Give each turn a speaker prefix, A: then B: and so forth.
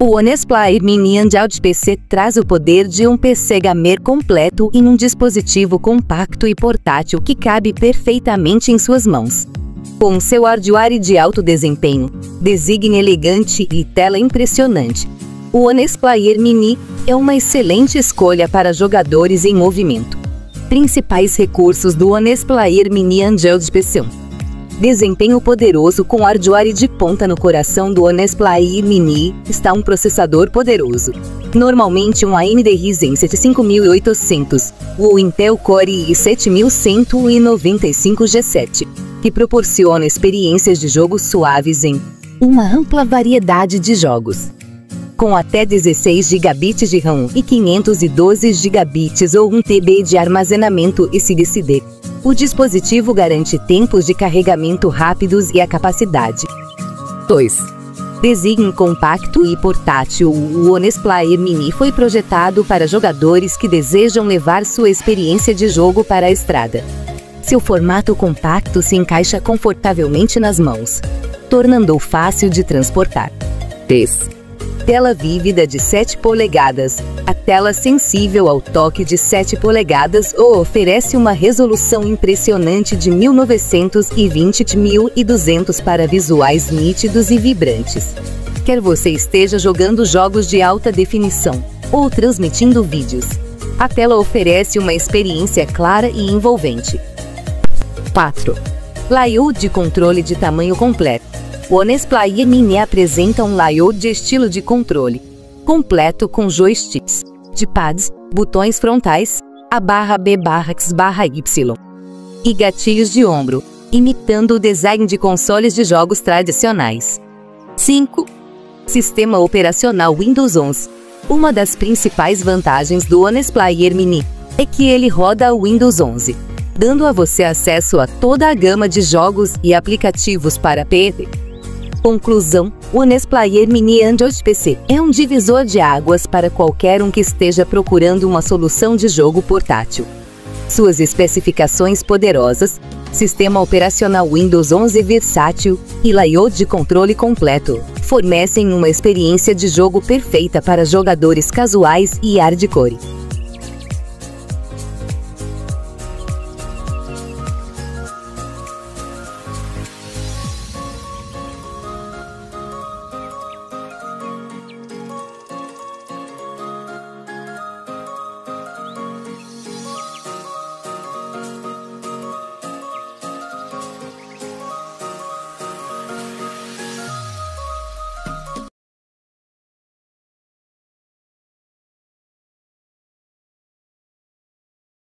A: O Onesplay Mini Android PC traz o poder de um PC gamer completo em um dispositivo compacto e portátil que cabe perfeitamente em suas mãos. Com seu hardware de alto desempenho, design elegante e tela impressionante, o Onesplayer Mini é uma excelente escolha para jogadores em movimento. Principais recursos do Onesplayer Mini Android PC Desempenho poderoso com hardware de ponta no coração do Honest Mini está um processador poderoso. Normalmente um AMD Ryzen 75800, o Intel Core i7195G7, que proporciona experiências de jogos suaves em uma ampla variedade de jogos. Com até 16 GB de RAM e 512 GB ou 1 TB de armazenamento SSD, o dispositivo garante tempos de carregamento rápidos e a capacidade. 2. Design compacto e portátil. O Honest Player Mini foi projetado para jogadores que desejam levar sua experiência de jogo para a estrada. Seu formato compacto se encaixa confortavelmente nas mãos, tornando-o fácil de transportar. 3 tela vívida de 7 polegadas. A tela sensível ao toque de 7 polegadas ou oferece uma resolução impressionante de 1920 x 1200 para visuais nítidos e vibrantes. Quer você esteja jogando jogos de alta definição ou transmitindo vídeos, a tela oferece uma experiência clara e envolvente. 4. Layout de controle de tamanho completo. O Onesplay Mini apresenta um layout de estilo de controle, completo com joysticks, de pads, botões frontais, a barra B barra X barra Y e gatilhos de ombro, imitando o design de consoles de jogos tradicionais. 5. Sistema operacional Windows 11. Uma das principais vantagens do Honest Player Mini é que ele roda o Windows 11, dando a você acesso a toda a gama de jogos e aplicativos para PC, Conclusão: o Nesplayer Mini Android PC é um divisor de águas para qualquer um que esteja procurando uma solução de jogo portátil. Suas especificações poderosas, sistema operacional Windows 11 versátil e layout de controle completo fornecem uma experiência de jogo perfeita para jogadores casuais e hardcore.